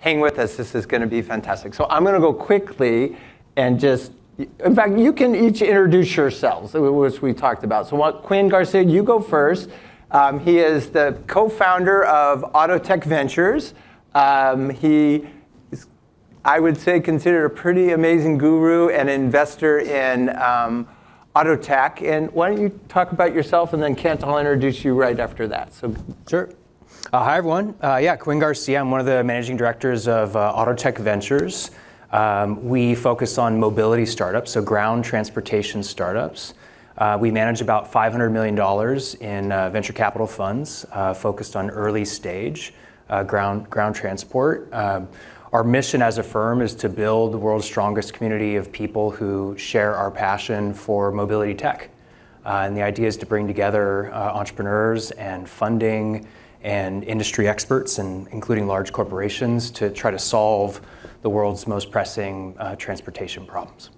hang with us. This is going to be fantastic. So I'm going to go quickly and just, in fact, you can each introduce yourselves, which we talked about. So what, Quin Garcia, you go first. Um, he is the co-founder of Autotech Ventures. Um, he is, I would say, considered a pretty amazing guru and investor in um, Autotech. And why don't you talk about yourself, and then Kent, I'll introduce you right after that. So sure. Uh, hi, everyone. Uh, yeah, Quin Garcia. I'm one of the managing directors of uh, Autotech Ventures. Um, we focus on mobility startups, so ground transportation startups. Uh, we manage about $500 million in uh, venture capital funds uh, focused on early stage ground, ground transport. Um, our mission as a firm is to build the world's strongest community of people who share our passion for mobility tech. and the idea is to bring together entrepreneurs and funding and industry experts, and including large corporations, to try to solve the world's most pressing uh, transportation problems.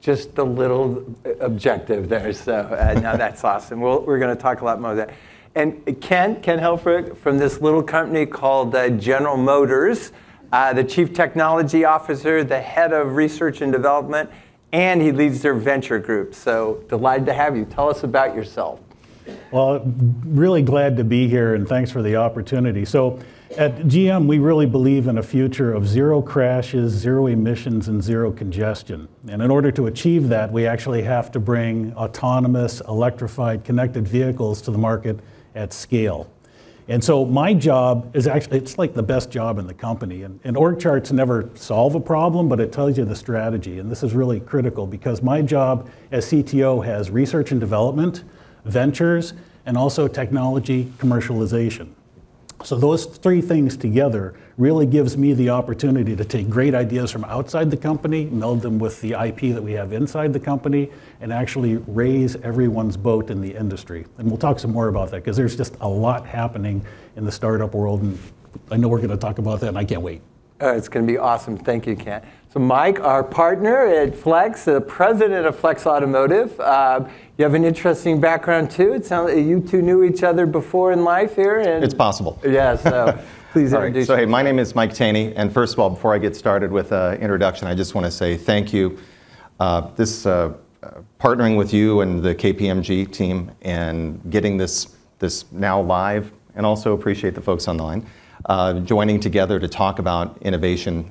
Just a little objective there, so uh, now that's awesome. we we are going to talk a lot more of that. And Ken, Kent Helfrich from this little company called uh, General Motors, uh, the Chief Technology Officer, the Head of Research and Development, and he leads their venture group. So delighted to have you. Tell us about yourself. Well, really glad to be here and thanks for the opportunity. So at GM, we really believe in a future of zero crashes, zero emissions, and zero congestion. And in order to achieve that, we actually have to bring autonomous, electrified, connected vehicles to the market at scale. And so my job is actually, it's like the best job in the company. And, and org charts never solve a problem, but it tells you the strategy. And this is really critical because my job as CTO has research and development, ventures, and also technology commercialization. So those three things together really gives me the opportunity to take great ideas from outside the company, meld them with the IP that we have inside the company, and actually raise everyone's boat in the industry. And we'll talk some more about that because there's just a lot happening in the startup world, and I know we're going to talk about that, and I can't wait. Uh, it's going to be awesome. Thank you, Kent. So, Mike, our partner at Flex, the president of Flex Automotive, uh, you have an interesting background too. It sounds like you two knew each other before in life here. And it's possible. Yeah. So, please introduce. Right. So, hey, my name is Mike Thoeny, and first of all, before I get started with uh, introduction, I just want to say thank you. Uh, this uh, partnering with you and the KPMG team and getting this this now live, and also appreciate the folks on the line uh, joining together to talk about innovation,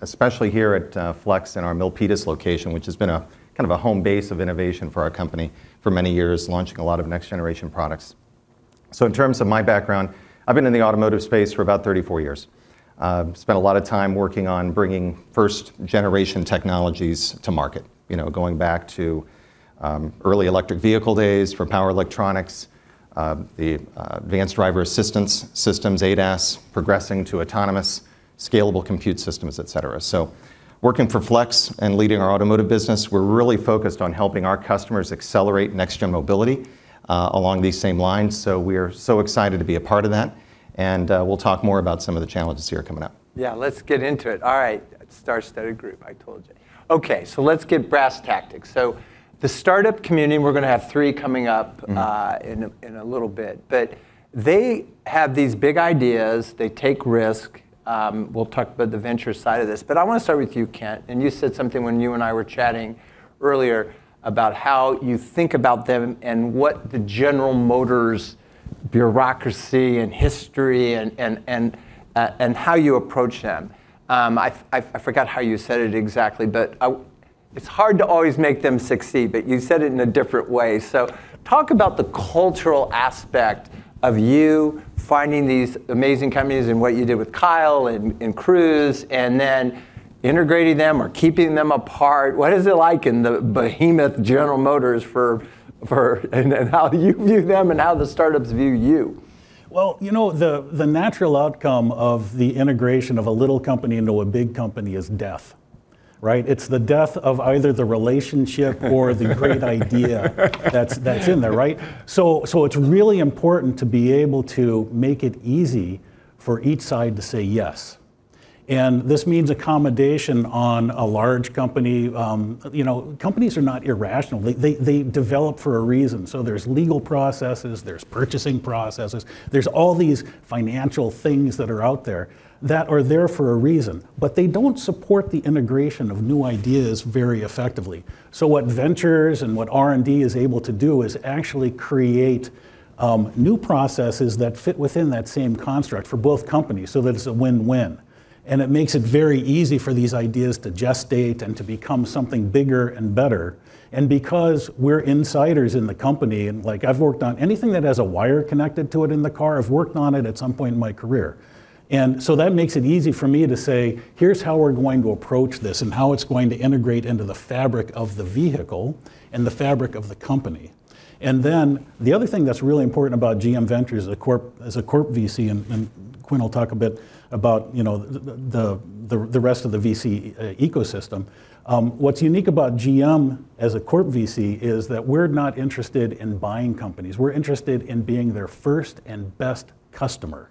especially here at uh, Flex in our Milpitas location, which has been a kind of a home base of innovation for our company for many years, launching a lot of next generation products. So, in terms of my background, I've been in the automotive space for about 34 years. Uh, spent a lot of time working on bringing first generation technologies to market, you know, going back to um, early electric vehicle days for power electronics, uh, the uh, advanced driver assistance systems, ADAS, progressing to autonomous, scalable compute systems, et cetera. So working for Flex and leading our automotive business, we're really focused on helping our customers accelerate next-gen mobility uh, along these same lines. So we are so excited to be a part of that. And uh, we'll talk more about some of the challenges here coming up. Yeah, let's get into it. All right, star-studded group, I told you. Okay, so let's get brass tactics. So the startup community, we're going to have three coming up mm-hmm. uh, in, a, in a little bit, but they have these big ideas, they take risk. Um, we'll talk about the venture side of this, but I want to start with you, Kent. And you said something when you and I were chatting earlier about how you think about them and what the General Motors bureaucracy and history and, and, and, uh, and how you approach them. Um, I, I, I, forgot how you said it exactly, but I, it's hard to always make them succeed, but you said it in a different way. So talk about the cultural aspect of you finding these amazing companies and what you did with Kyle and, and Cruise, and then integrating them or keeping them apart. What is it like in the behemoth General Motors for, for and, and how you view them and how the startups view you? Well, you know, the, the natural outcome of the integration of a little company into a big company is death right? It's the death of either the relationship or the great idea that's, that's in there, right? So, so it's really important to be able to make it easy for each side to say yes. And this means accommodation on a large company. Um, you know, companies are not irrational. They, they, they develop for a reason. So there's legal processes, there's purchasing processes, there's all these financial things that are out there that are there for a reason, but they don't support the integration of new ideas very effectively. So what ventures and what R&D is able to do is actually create um, new processes that fit within that same construct for both companies so that it's a win-win. And it makes it very easy for these ideas to gestate and to become something bigger and better. And because we're insiders in the company, and like I've worked on anything that has a wire connected to it in the car, I've worked on it at some point in my career. And so that makes it easy for me to say, here's how we're going to approach this and how it's going to integrate into the fabric of the vehicle and the fabric of the company. And then the other thing that's really important about GM Ventures as a corp, as a corp VC, and, and Quin will talk a bit about you know the, the, the rest of the VC uh, ecosystem. Um, what's unique about GM as a corp VC is that we're not interested in buying companies. We're interested in being their first and best customer.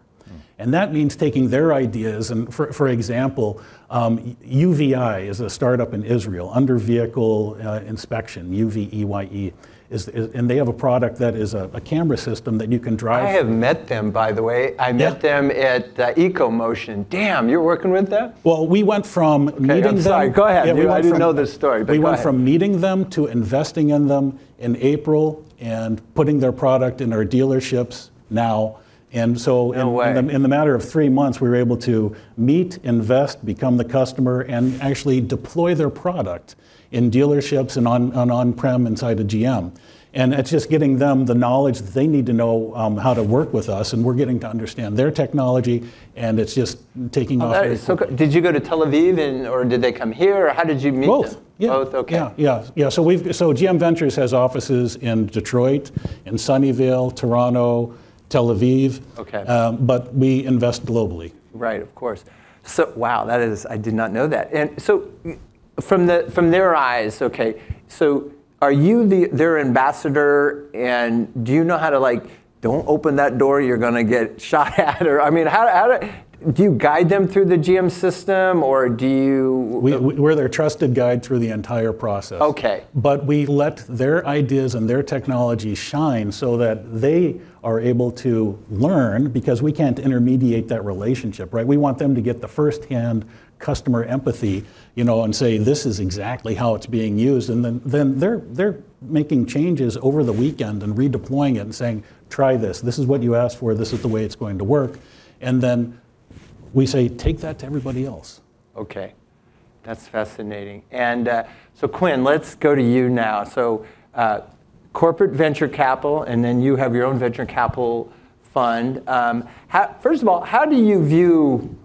And that means taking their ideas, and for, for example, um, UVEye is a startup in Israel, under vehicle uh, inspection, UVEYE. Is, is, and they have a product that is a, a, camera system that you can drive. I have met them, by the way. I met yeah. them at uh, EcoMotion. Damn, you're working with them? Well, we went from okay, meeting I'm sorry. them. Go ahead. Yeah, we I didn't from, know this story. we went ahead. from meeting them to investing in them in April and putting their product in our dealerships now. And so, no in, in, the, in, the, matter of three months, we were able to meet, invest, become the customer, and actually deploy their product in dealerships and on, on on-prem inside of GM. And it's just getting them the knowledge that they need to know um, how to work with us, and we're getting to understand their technology, and it's just taking oh, off. so did you go to Tel Aviv, and, or did they come here, or how did you meet Both. them? Yeah. Both. Okay. Yeah, yeah, yeah. So we've so GM Ventures has offices in Detroit, in Sunnyvale, Toronto. Tel Aviv. Okay. Um, but we invest globally. Right, of course. So wow, that is I did not know that. And so from the from their eyes, okay. So are you the their ambassador and do you know how to like don't open that door you're going to get shot at or I mean how how do do you guide them through the GM system or do you? We, we're their trusted guide through the entire process. Okay. But we let their ideas and their technology shine so that they are able to learn because we can't intermediate that relationship, right? We want them to get the firsthand customer empathy, you know, and say this is exactly how it's being used, and then then they're they're making changes over the weekend and redeploying it and saying, try this. This is what you asked for. This is the way it's going to work, and then we say take that to everybody else. Okay, that's fascinating. And uh, so Quin, let's go to you now. So. Uh, corporate venture capital, and then you have your own venture capital fund. Um, how, first of all, how do you view,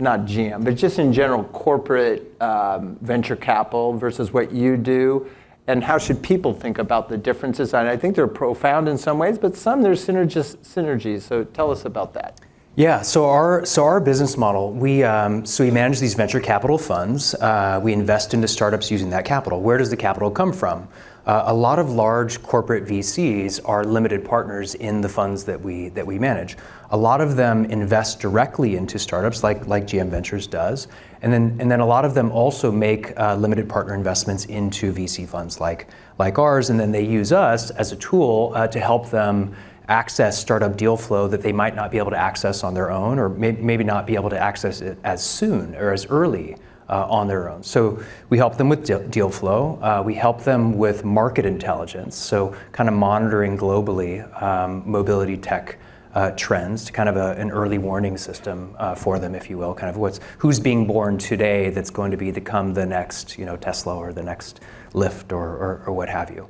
not GM, but just in general, corporate um, venture capital versus what you do? And how should people think about the differences? And I think they're profound in some ways, but some there's synergies. So tell us about that. Yeah, so our so our business model, we um, so we manage these venture capital funds. Uh, we invest into startups using that capital. Where does the capital come from? Uh, a lot of large corporate VCs are limited partners in the funds that we that we manage. A lot of them invest directly into startups, like like GM Ventures does, and then and then a lot of them also make uh, limited partner investments into VC funds like like ours, and then they use us as a tool uh, to help them access startup deal flow that they might not be able to access on their own, or may, maybe not be able to access it as soon or as early uh, on their own. So we help them with deal flow. Uh, we help them with market intelligence, so kind of monitoring globally um, mobility tech uh, trends to kind of a, an early warning system uh, for them, if you will, kind of what's who's being born today that's going to be become the next, you know, Tesla or the next Lyft or, or, or what have you.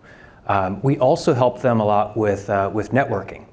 Um, we also help them a lot with uh, with networking.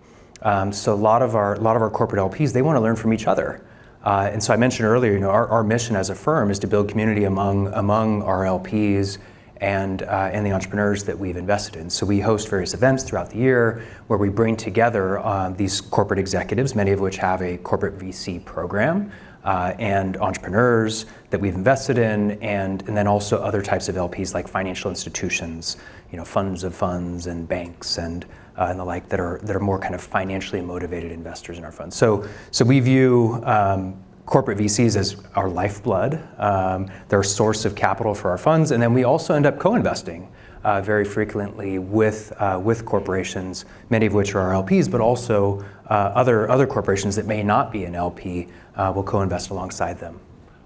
Um, so a lot of our a lot of our corporate LPs they want to learn from each other. Uh, and so I mentioned earlier, you know, our, our mission as a firm is to build community among among our LPs and uh, and the entrepreneurs that we've invested in. So we host various events throughout the year where we bring together uh, these corporate executives, many of which have a corporate VC program. Uh, and entrepreneurs that we've invested in, and, and then also other types of LPs like financial institutions, you know, funds of funds and banks and uh, and the like that are that are more kind of financially motivated investors in our funds. So so we view um, corporate VCs as our lifeblood. Um, they're a source of capital for our funds, and then we also end up co-investing uh, very frequently with uh, with corporations, many of which are our LPs, but also uh, other other corporations that may not be an LP uh, will co-invest alongside them.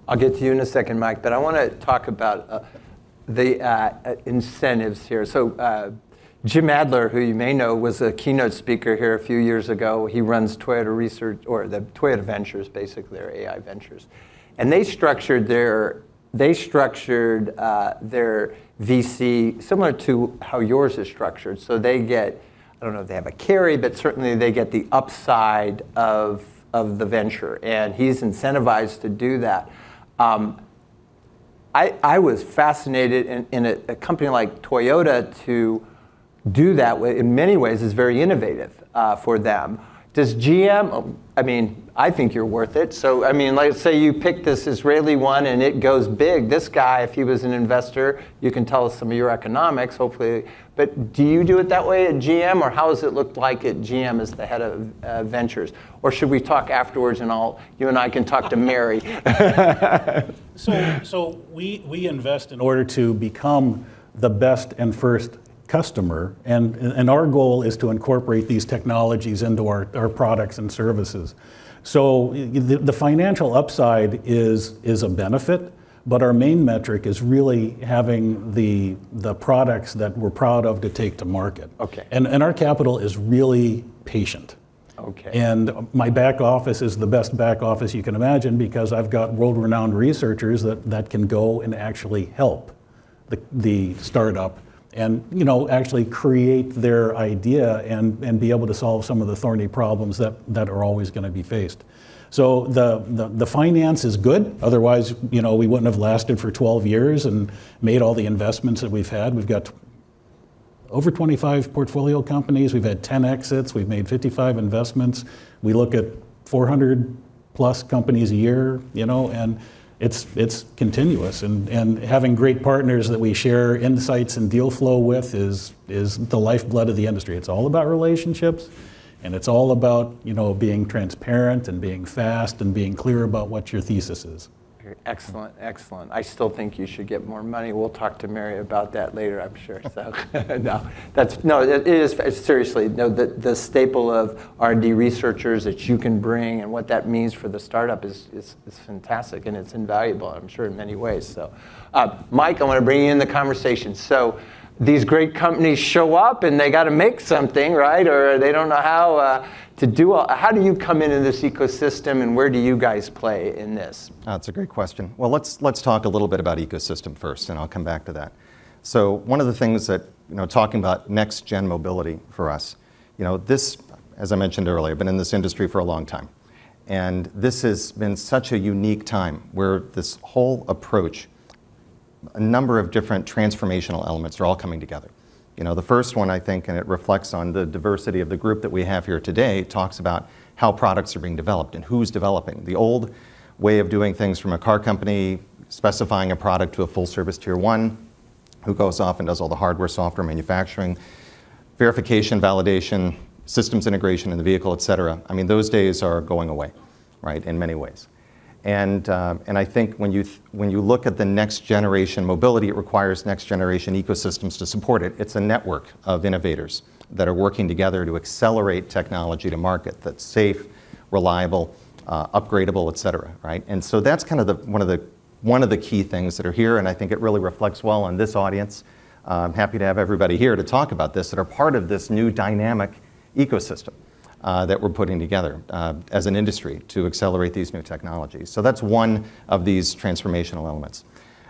I'll get to you in a second, Mike, but I want to talk about uh, the uh, incentives here. So. Jim Adler, who you may know, was a keynote speaker here a few years ago. He runs Toyota Research, or the Toyota Ventures, basically their AI ventures, and they structured their they structured uh, their VC similar to how yours is structured. So they get, I don't know if they have a carry, but certainly they get the upside of of the venture, and he's incentivized to do that. Um, I, I was fascinated in, in a, a company like Toyota to do that in many ways is very innovative uh, for them. Does GM, I mean, I think you're worth it. So, I mean, let's say you pick this Israeli one and it goes big. This guy, if he was an investor, you can tell us some of your economics, hopefully. But do you do it that way at GM, or how has it looked like at GM as the head of uh, ventures? Or should we talk afterwards and I'll, you and I can talk to Mary? so, so we, we invest in order to become the best and first customer. And, and our goal is to incorporate these technologies into our, our products and services. So the, the financial upside is, is a benefit, but our main metric is really having the, the products that we're proud of to take to market. Okay. And, and our capital is really patient. Okay. And my back office is the best back office you can imagine because I've got world renowned researchers that, that can go and actually help the, the startup and you know actually create their idea and, and be able to solve some of the thorny problems that, that are always going to be faced. So the, the, the, finance is good. Otherwise, you know, we wouldn't have lasted for 12 years and made all the investments that we've had. We've got over 25 portfolio companies. We've had 10 exits. We've made 55 investments. We look at 400 plus companies a year, you know, and it's, it's continuous. And, and having great partners that we share insights and deal flow with is, is the lifeblood of the industry. It's all about relationships. And it's all about you know being transparent and being fast and being clear about what your thesis is. Excellent, excellent. I still think you should get more money. We'll talk to Mary about that later, I'm sure. So, no, that's no. It is seriously no. The, the staple of R&D researchers that you can bring and what that means for the startup is, is, is fantastic and it's invaluable. I'm sure in many ways. So, uh, Mike, I want to bring you in the conversation. So these great companies show up and they got to make something, right? Or they don't know how uh, to do all. How do you come into this ecosystem and where do you guys play in this? Ah, that's a great question. Well, let's, let's talk a little bit about ecosystem first and I'll come back to that. So one of the things that, you know, talking about next gen mobility for us, you know, this, as I mentioned earlier, I've been in this industry for a long time. And this has been such a unique time where this whole approach a number of different transformational elements are all coming together. You know, the first one, I think, and it reflects on the diversity of the group that we have here today, talks about how products are being developed and who's developing. The old way of doing things from a car company specifying a product to a full service tier one, who goes off and does all the hardware, software, manufacturing, verification, validation, systems integration in the vehicle, et cetera. I mean, those days are going away, right, in many ways. And, uh, and I think when you, when you look at the next generation mobility, it requires next generation ecosystems to support it. It's a network of innovators that are working together to accelerate technology to market that's safe, reliable, uh, upgradable, et cetera, right? And so that's kind of the, one, of the, one of the key things that are here, and I think it really reflects well on this audience. Uh, I'm happy to have everybody here to talk about this that are part of this new dynamic ecosystem uh, that we're putting together uh, as an industry to accelerate these new technologies. So that's one of these transformational elements.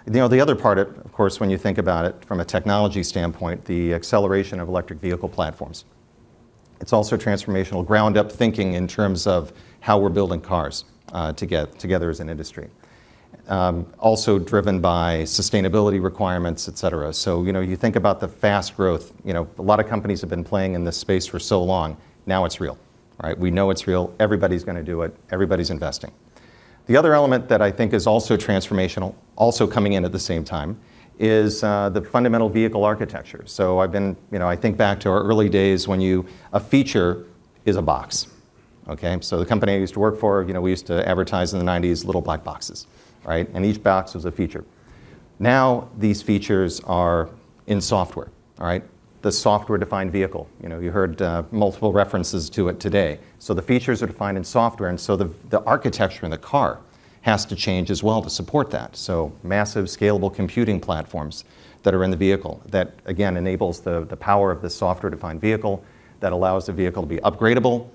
You know, the other part, of course, when you think about it from a technology standpoint, the acceleration of electric vehicle platforms. It's also transformational ground up thinking in terms of how we're building cars uh, together, together as an industry. Um, also driven by sustainability requirements, et cetera. So, you know, you think about the fast growth, you know, a lot of companies have been playing in this space for so long. Now it's real, right? We know it's real. Everybody's going to do it. Everybody's investing. The other element that I think is also transformational, also coming in at the same time, is uh, the fundamental vehicle architecture. So I've been, you know, I think back to our early days when you, a feature is a box, Okay, so the company I used to work for, you know, we used to advertise in the 90s little black boxes, right? And each box was a feature. Now these features are in software, all right? The software-defined vehicle. You know, you heard uh, multiple references to it today. So the features are defined in software, and so the, the architecture in the car has to change as well to support that. So massive scalable computing platforms that are in the vehicle that, again, enables the, the power of the software-defined vehicle that allows the vehicle to be upgradable,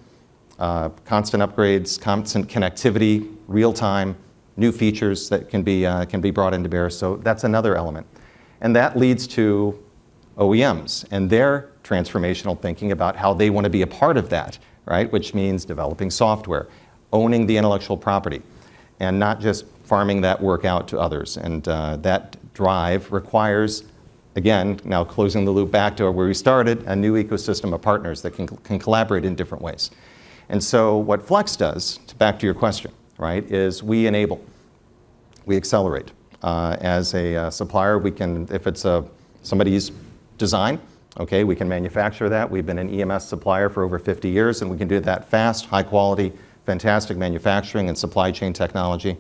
uh, constant upgrades, constant connectivity, real time, new features that can be, uh, can be brought into bear. So that's another element. And that leads to OEMs and their transformational thinking about how they want to be a part of that, right? Which means developing software, owning the intellectual property, and not just farming that work out to others. And uh, that drive requires, again, now closing the loop back to where we started, a new ecosystem of partners that can, can collaborate in different ways. And so what Flex does, to back to your question, right, is we enable, we accelerate. Uh, as a uh, supplier, we can, if it's a, somebody's design, okay, we can manufacture that. We've been an EMS supplier for over 50 years, and we can do that fast, high quality, fantastic manufacturing and supply chain technology.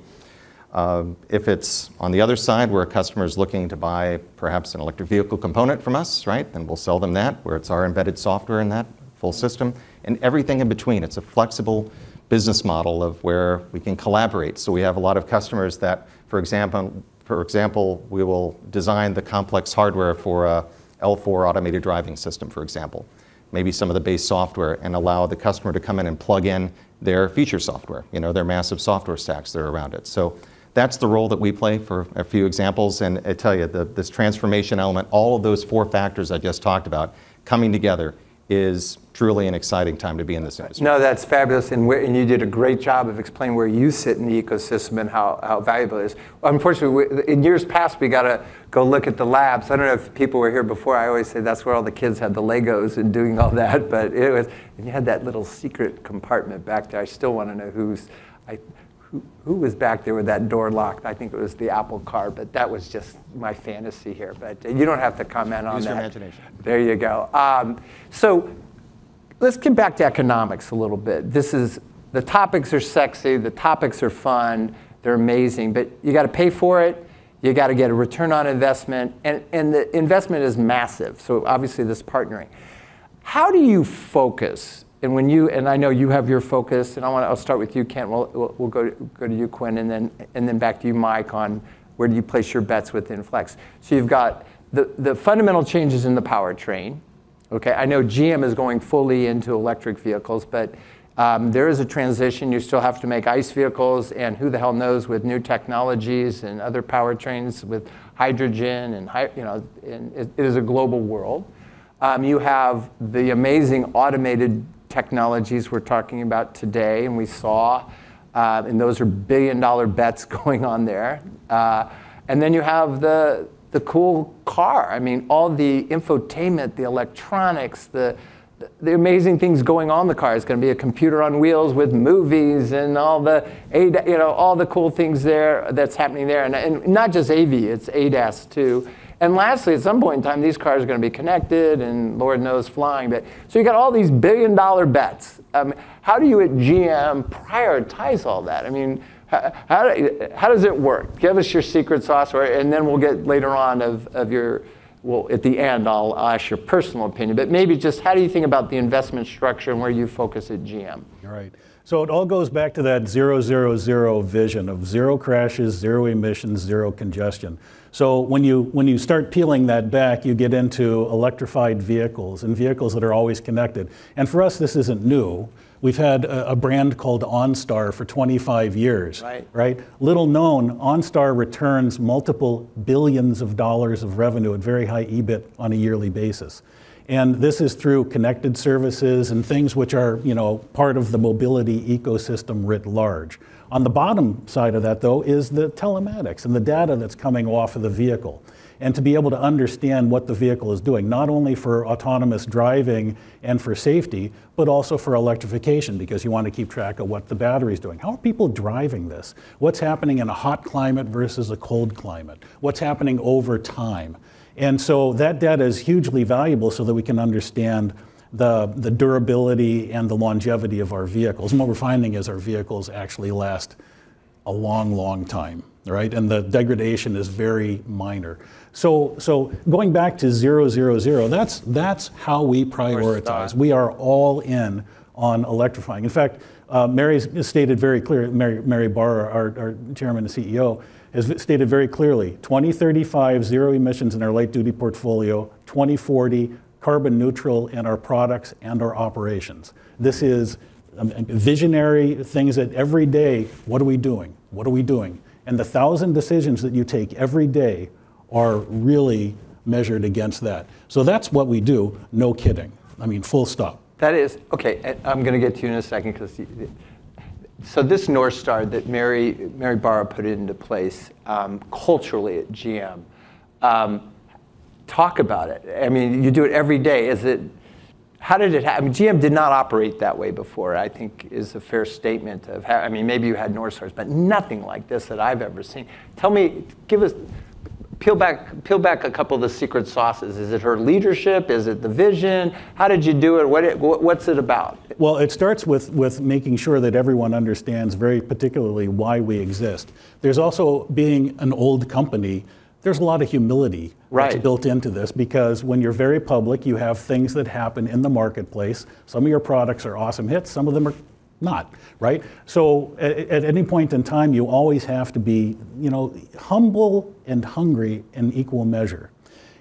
Uh, if it's on the other side where a customer is looking to buy perhaps an electric vehicle component from us, right, then we'll sell them that, where it's our embedded software in that full system, and everything in between. It's a flexible business model of where we can collaborate. So we have a lot of customers that, for example, for example, we will design the complex hardware for a L4 automated driving system, for example, maybe some of the base software, and allow the customer to come in and plug in their feature software, you know, their massive software stacks that are around it. So that's the role that we play for a few examples. And I tell you, the, this transformation element, all of those four factors I just talked about coming together is truly an exciting time to be in this industry. No, that's fabulous, and, where, and, you did a great job of explaining where you sit in the ecosystem and how, how valuable it is. Unfortunately, we, in years past, we got to go look at the labs. I don't know if people were here before. I always say that's where all the kids had the Legos and doing all that, but it was, and you had that little secret compartment back there. I still want to know who's, I, who, who was back there with that door locked? I think it was the Apple car, but that was just my fantasy here. But you don't have to comment on Use that. your imagination. There you go. Um, so let's get back to economics a little bit. This is the topics are sexy, the topics are fun, they're amazing, but you got to pay for it. You got to get a return on investment, and, and the investment is massive. So obviously, this partnering. How do you focus and when you and I know you have your focus, and I want I'll start with you, Kent. We'll, we'll, we'll go to, go to you, Quin, and then and then back to you, Mike, on where do you place your bets within Flex. So you've got the the fundamental changes in the powertrain. Okay, I know GM is going fully into electric vehicles, but um, there is a transition. You still have to make ICE vehicles, and who the hell knows with new technologies and other powertrains with hydrogen and you know, and it, is a global world. Um, you have the amazing automated technologies we're talking about today, and we saw, uh, and those are billion dollar bets going on there. Uh, and then you have the, the cool car. I mean, all the infotainment, the electronics, the, the amazing things going on in the car. It's going to be a computer on wheels with movies and all the, you know, all the cool things there that's happening there. And, and not just AV, it's ADAS too. And lastly, at some point in time, these cars are going to be connected and Lord knows flying. But so you got all these billion dollar bets. Um, how do you at GM prioritize all that? I mean, how, how, how, does it work? Give us your secret sauce, and then we'll get later on of, of your, well, at the end, I'll, I'll ask your personal opinion. But maybe just how do you think about the investment structure and where you focus at GM? All right. So it all goes back to that zero, zero, zero vision of zero crashes, zero emissions, zero congestion. So when you, when you start peeling that back, you get into electrified vehicles and vehicles that are always connected. And for us, this isn't new. We've had a, a, brand called OnStar for 25 years. Right. right. Little known, OnStar returns multiple billions of dollars of revenue at very high EBIT on a yearly basis. And this is through connected services and things which are, you know, part of the mobility ecosystem writ large. On the bottom side of that, though, is the telematics and the data that's coming off of the vehicle. And to be able to understand what the vehicle is doing, not only for autonomous driving and for safety, but also for electrification, because you want to keep track of what the battery is doing. How are people driving this? What's happening in a hot climate versus a cold climate? What's happening over time? And so that data is hugely valuable so that we can understand the, the durability and the longevity of our vehicles. And what we're finding is our vehicles actually last a long, long time, right? And the degradation is very minor. So, so going back to zero, zero, zero, that's, that's how we prioritize. We are all in on electrifying. In fact, uh, Mary's stated very clearly, Mary, Mary Barra, our, our chairman and CEO, has stated very clearly 2035 zero emissions in our light duty portfolio, 2040 carbon neutral in our products and our operations. This is um, visionary things that every day, what are we doing? What are we doing? And the thousand decisions that you take every day are really measured against that. So that's what we do, no kidding. I mean, full stop. That is, okay, I'm going to get to you in a second because so this North Star that Mary, Mary Barra put into place um, culturally at GM, um, talk about it. I mean, you do it every day. Is it, how did it happen? I mean, GM did not operate that way before, I think is a fair statement of how, I mean, maybe you had North Stars, but nothing like this that I've ever seen. Tell me, give us, peel back, peel back a couple of the secret sauces. Is it her leadership? Is it the vision? How did you do it? What it what's it about? Well, it starts with, with making sure that everyone understands very particularly why we exist. There's also being an old company, there's a lot of humility right. that's built into this because when you're very public, you have things that happen in the marketplace. Some of your products are awesome hits, some of them are not, right? So at, at, any point in time, you always have to be, you know, humble and hungry in equal measure.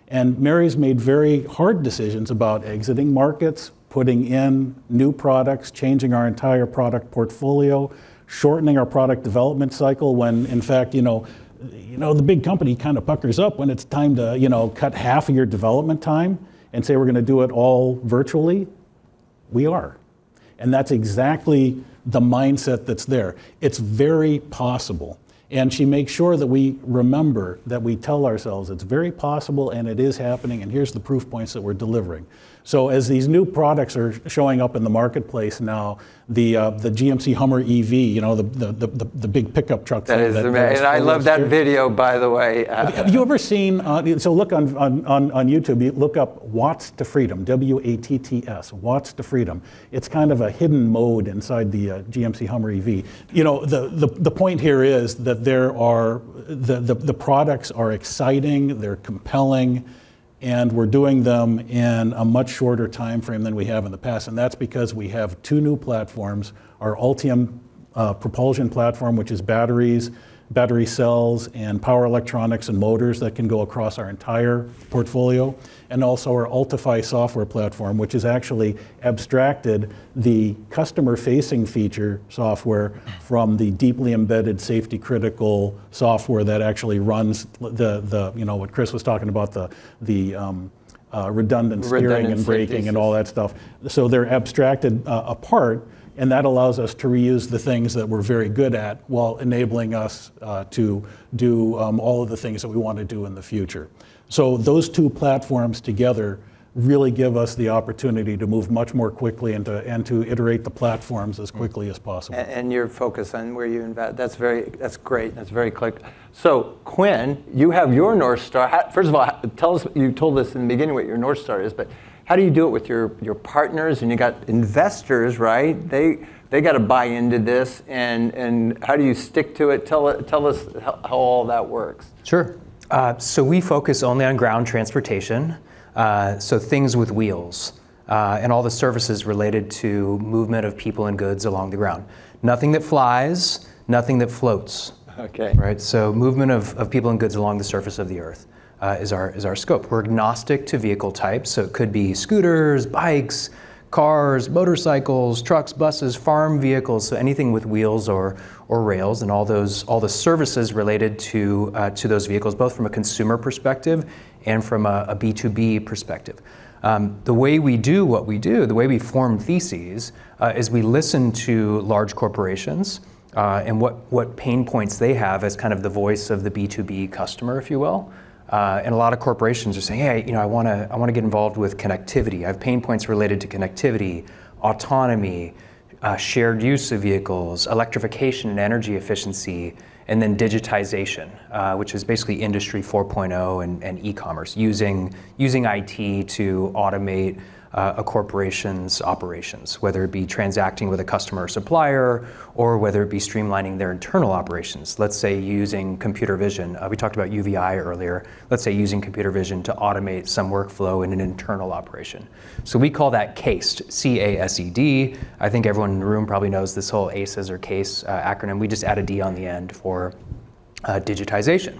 And Mary's made very hard decisions about exiting markets, putting in new products, changing our entire product portfolio, shortening our product development cycle when, in fact, you know, you know, the big company kind of puckers up when it's time to, you know, cut half of your development time and say we're going to do it all virtually. We are. And that's exactly the mindset that's there. It's very possible. And she makes sure that we remember that we tell ourselves it's very possible and it is happening, and here's the proof points that we're delivering. So as these new products are showing up in the marketplace now, the uh, the GMC Hummer EV, you know, the the, the, the big pickup truck. That is that, amazing. And I love that video, by the way. Uh, have you ever seen? Uh, so look on, on, on, YouTube. You look up Watts to Freedom. W A T T S. Watts to Freedom. It's kind of a hidden mode inside the uh, GMC Hummer EV. You know, the, the the point here is that there are the the, the products are exciting. They're compelling and we're doing them in a much shorter time frame than we have in the past. And that's because we have two new platforms, our Ultium uh, propulsion platform, which is batteries, battery cells, and power electronics and motors that can go across our entire portfolio and also our Ultifi software platform, which has actually abstracted the customer-facing feature software from the deeply embedded safety-critical software that actually runs the, the you know, what Chris was talking about, the, the um, uh, redundant steering redundant and braking and all that stuff. So they're abstracted uh, apart, and that allows us to reuse the things that we're very good at while enabling us uh, to do um, all of the things that we want to do in the future. So those two platforms together really give us the opportunity to move much more quickly and to, and to iterate the platforms as quickly as possible. And, and your focus on where you invest, that's very, that's great, that's very clear. So Quin, you have your North Star. First of all, tell us, you told us in the beginning what your North Star is, but how do you do it with your, your partners and you got investors, right? They, they got to buy into this and, and how do you stick to it? Tell, tell us how, how all that works. Sure. Uh, so we focus only on ground transportation, uh, so things with wheels uh, and all the services related to movement of people and goods along the ground. Nothing that flies, nothing that floats. Okay. Right. So movement of, of people and goods along the surface of the earth uh, is our is our scope. We're agnostic to vehicle types, so it could be scooters, bikes, cars, motorcycles, trucks, buses, farm vehicles, so anything with wheels or, or rails and all those all the services related to uh, to those vehicles, both from a consumer perspective and from a a B2B perspective. Um, the way we do what we do, the way we form theses, uh, is we listen to large corporations uh, and what, what pain points they have as kind of the voice of the B2B customer, if you will. Uh, and a lot of corporations are saying, hey, you know, I want to I want to get involved with connectivity. I have pain points related to connectivity, autonomy, uh, shared use of vehicles, electrification and energy efficiency, and then digitization, uh, which is basically Industry 4.0 and, and e-commerce, using using IT to automate uh, a corporation's operations, whether it be transacting with a customer or supplier, or whether it be streamlining their internal operations. Let's say using computer vision. Uh, we talked about UVEye earlier. Let's say using computer vision to automate some workflow in an internal operation. So we call that CASED, C A S E D. I think everyone in the room probably knows this whole ACES or CASE uh, acronym. We just add a D on the end for uh, digitization.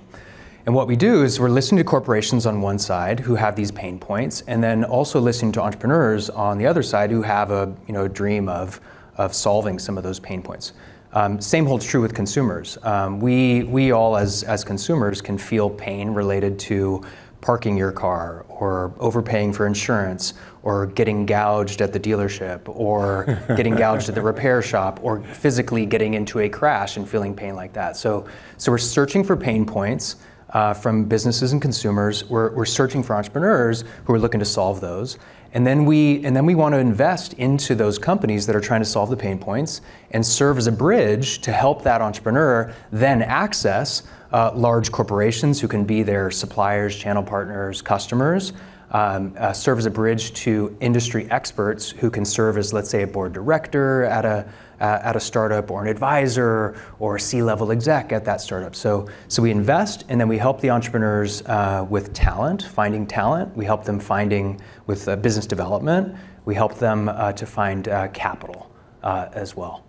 And what we do is we're listening to corporations on one side who have these pain points, and then also listening to entrepreneurs on the other side who have a you know dream of of solving some of those pain points. Um, same holds true with consumers. Um, we we all as as consumers can feel pain related to parking your car or overpaying for insurance or getting gouged at the dealership or getting gouged at the repair shop or physically getting into a crash and feeling pain like that. So so we're searching for pain points uh, from businesses and consumers. We're, we're searching for entrepreneurs who are looking to solve those. And then we and then we want to invest into those companies that are trying to solve the pain points and serve as a bridge to help that entrepreneur then access uh, large corporations who can be their suppliers, channel partners, customers. Um, uh, serve as a bridge to industry experts who can serve as, let's say, a board director at a at a startup or an advisor or a C-level exec at that startup. So, so we invest and then we help the entrepreneurs uh, with talent, finding talent. We help them finding with uh, business development. We help them uh, to find uh, capital uh, as well.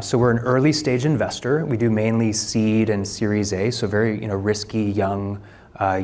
so we're an early stage investor. We do mainly seed and Series A, so very you know risky young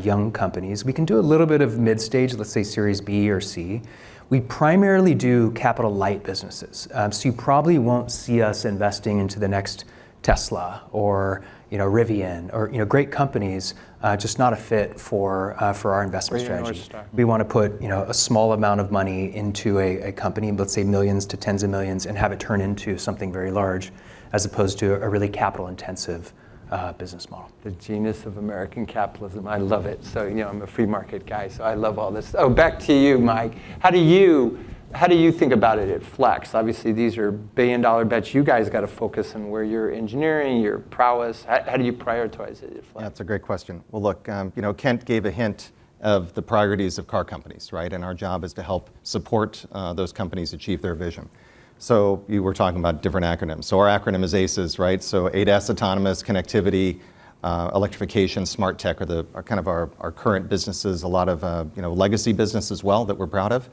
young companies. We can do a little bit of mid stage, let's say Series B or C. We primarily do capital light businesses. Um, so you probably won't see us investing into the next Tesla or you know Rivian or you know great companies, uh, just not a fit for uh, for our investment strategy. We want to put you know a small amount of money into a, a, company, let's say millions to tens of millions, and have it turn into something very large, as opposed to a really capital intensive uh, business model. The genius of American capitalism. I love it. So, you know, I'm a free market guy, so I love all this. Oh, back to you, Mike. How do you how do you think about it at Flex? Obviously, these are billion dollar bets. You guys got to focus on where your engineering, your prowess. How, how, do you prioritize it at Flex? Yeah, that's a great question. Well, look, um, you know, Kent gave a hint of the priorities of car companies, right? And our job is to help support uh, those companies achieve their vision. So you were talking about different acronyms. So our acronym is ACES, right? So ADAS, autonomous, connectivity, uh, electrification, smart tech are the are kind of our, our current businesses. A lot of uh, you know legacy business as well that we're proud of.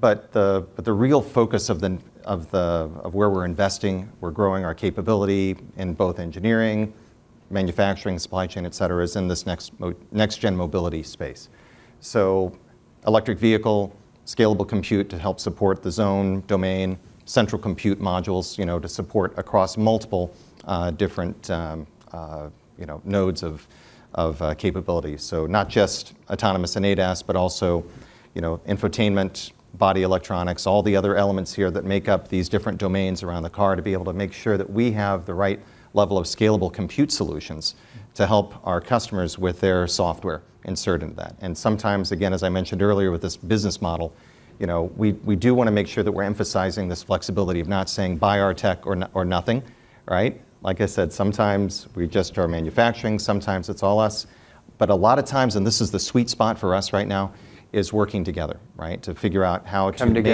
But the but the real focus of the of the of where we're investing, we're growing our capability in both engineering, manufacturing, supply chain, et cetera, is in this next next gen mobility space. So electric vehicle, scalable compute to help support the zone domain central compute modules, you know, to support across multiple uh, different, um, uh, you know, nodes of, of uh, capabilities. So not just autonomous and ADAS, but also, you know, infotainment, body electronics, all the other elements here that make up these different domains around the car to be able to make sure that we have the right level of scalable compute solutions to help our customers with their software insert into that. And sometimes, again, as I mentioned earlier with this business model, you know, we, we do want to make sure that we're emphasizing this flexibility of not saying buy our tech or, or nothing, right? Like I said, sometimes we just are manufacturing, sometimes it's all us. But a lot of times, and this is the sweet spot for us right now, is working together, right? To figure out how Come to make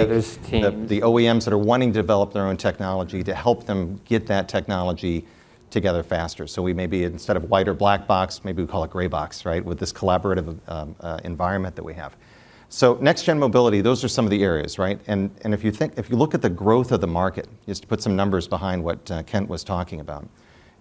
the, the, OEMs that are wanting to develop their own technology to help them get that technology together faster. So we maybe, instead of white or black box, maybe we call it gray box, right? With this collaborative um, uh, environment that we have. So next gen mobility, those are some of the areas, right? And, and if you think, if you look at the growth of the market, just to put some numbers behind what uh, Kent was talking about,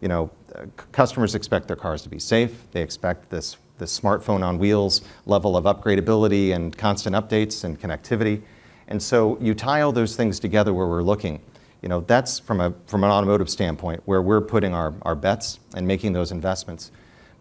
you know, uh, customers expect their cars to be safe. They expect this, this smartphone on wheels level of upgradability and constant updates and connectivity. And so you tie all those things together where we're looking. You know, that's from, a, from an automotive standpoint where we're putting our, our bets and making those investments.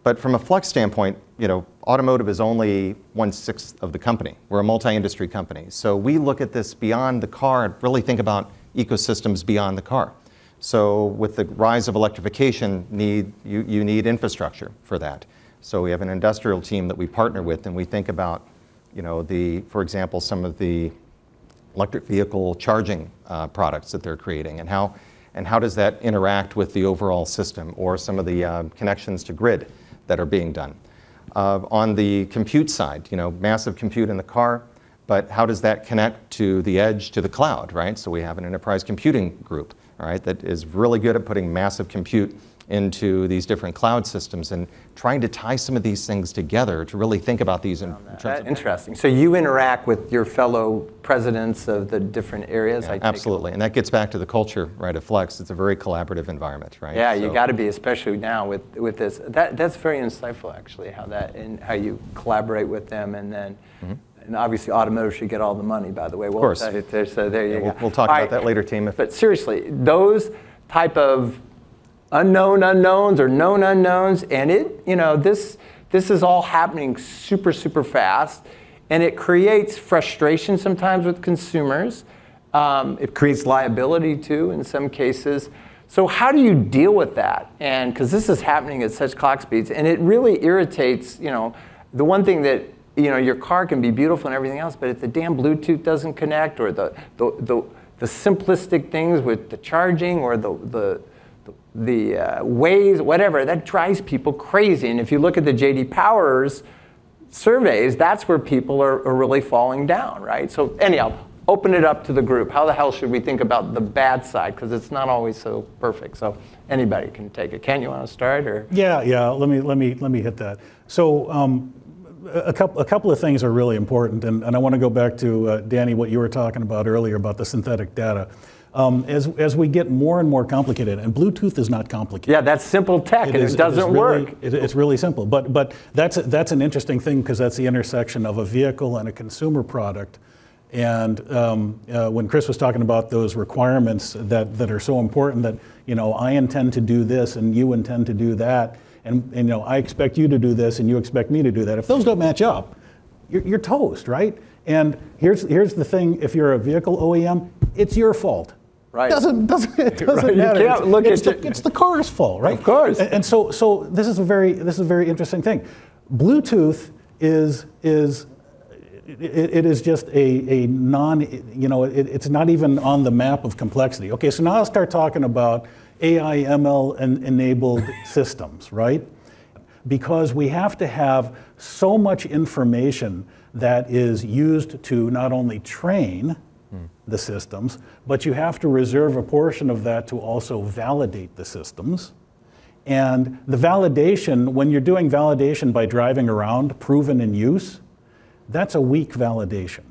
But from a Flex standpoint, you know, automotive is only one-sixth of the company. We're a multi-industry company. So we look at this beyond the car and really think about ecosystems beyond the car. So with the rise of electrification, need, you, you need infrastructure for that. So we have an industrial team that we partner with and we think about, you know, the, for example, some of the electric vehicle charging uh, products that they're creating and how, and how does that interact with the overall system or some of the uh, connections to grid that are being done. Uh, on the compute side, you know, massive compute in the car, but how does that connect to the edge, to the cloud, right? So we have an enterprise computing group, all right, that is really good at putting massive compute into these different cloud systems and trying to tie some of these things together to really think about these in, in terms That- of Interesting. So you interact with your fellow presidents of the different areas? I? Absolutely, and that gets back to the culture, right, of Flex. It's a very collaborative environment, right? Yeah, you got to be, especially now with, with this. That, that's very insightful, actually, how that, and how you collaborate with them, and then, mm-hmm. and obviously automotive should get all the money, by the way. Of course. So there you Yeah, go. we'll- we'll talk All about that later, team, if- But seriously, those type of unknown unknowns or known unknowns, and it, you know, this, this is all happening super, super fast, and it creates frustration sometimes with consumers. Um, it creates liability too in some cases. So how do you deal with that? And because this is happening at such clock speeds, and it really irritates, you know, the one thing that you know your car can be beautiful and everything else, but if the damn Bluetooth doesn't connect, or the the the, the simplistic things with the charging, or the the the uh, ways, whatever, that drives people crazy. And if you look at the JD Powers surveys, that's where people are, are really falling down, right? So anyhow, open it up to the group. How the hell should we think about the bad side? Because it's not always so perfect. So anybody can take it. Kent, you want to start or? Yeah, yeah. Let me let me let me hit that. So um, a couple a couple of things are really important, and, and I want to go back to uh, Danny what you were talking about earlier about the synthetic data. Um, as as we get more and more complicated, and Bluetooth is not complicated. Yeah, that's simple tech, and is- it doesn't is really- work. it- it's really simple, but but that's that's an interesting thing because that's the intersection of a vehicle and a consumer product. And um, uh, when Chris was talking about those requirements that, that are so important that you know I intend to do this and you intend to do that, and, and you know I expect you to do this and you expect me to do that. If those don't match up, you're, you're toast, right? And here's here's the thing: if you're a vehicle OEM, it's your fault. Right. Doesn't doesn't it doesn't Right, you can't look it's at the, it's the car's fault, right? Of course. And, and so so this is a very this is a very interesting thing. Bluetooth is is it, it is just a, a non you know it, it's not even on the map of complexity. Okay, so now I'll start talking about AI ML en- enabled systems, right? Because we have to have so much information that is used to not only train the systems, but you have to reserve a portion of that to also validate the systems. And the validation, when you're doing validation by driving around, proven in use, that's a weak validation